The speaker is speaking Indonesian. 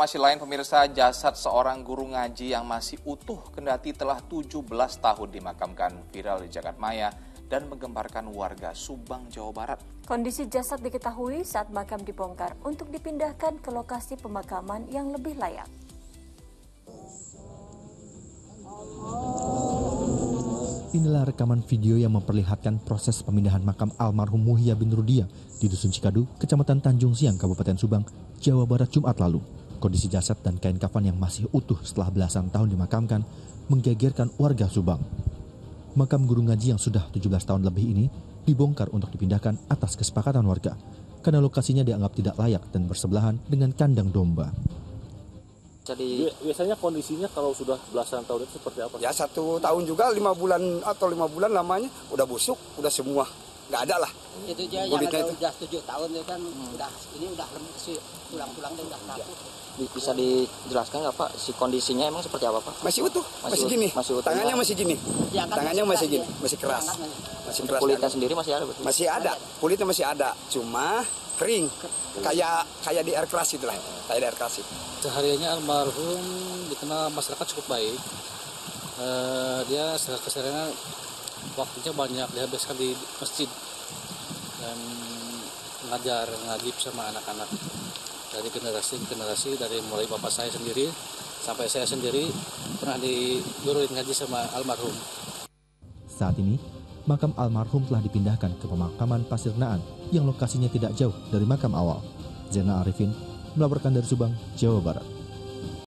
informasi lain pemirsa jasad seorang guru ngaji yang masih utuh kendati telah 17 tahun dimakamkan viral di Jakarta Maya dan menggemparkan warga Subang, Jawa Barat. Kondisi jasad diketahui saat makam dibongkar untuk dipindahkan ke lokasi pemakaman yang lebih layak. Inilah rekaman video yang memperlihatkan proses pemindahan makam almarhum Muhya bin Rudia di Dusun Cikadu, Kecamatan Tanjung Siang, Kabupaten Subang, Jawa Barat Jumat lalu. Kondisi jasad dan kain kafan yang masih utuh setelah belasan tahun dimakamkan menggegerkan warga Subang. Makam guru ngaji yang sudah 17 tahun lebih ini dibongkar untuk dipindahkan atas kesepakatan warga karena lokasinya dianggap tidak layak dan bersebelahan dengan kandang domba. Jadi biasanya kondisinya kalau sudah belasan tahun itu seperti apa? Ya satu tahun juga lima bulan atau lima bulan lamanya udah busuk, udah semua nggak ada lah. Itu aja yang udah, udah tujuh tahun itu kan hmm. udah ini udah sih tulang-tulang dan udah kaku. Bisa dijelaskan nggak Pak si kondisinya emang seperti apa Pak? Masih utuh, masih, masih gini. Masih utuh. Tangannya masih gini. Ya, kan Tangannya masih, gini, masih keras. Masih keras. Kulitnya kan. sendiri masih ada betul? Masih ada, kulitnya masih ada. Cuma kering kayak kayak di air keras itulah kayak di air keras itu. Sehariannya almarhum dikenal masyarakat cukup baik. Uh, dia kesehariannya waktunya banyak dihabiskan di masjid dan mengajar ngaji sama anak-anak dari generasi ke generasi dari mulai bapak saya sendiri sampai saya sendiri pernah diguruin ngaji sama almarhum. Saat ini makam almarhum telah dipindahkan ke pemakaman Pasir Naan yang lokasinya tidak jauh dari makam awal. Zena Arifin melaporkan dari Subang, Jawa Barat.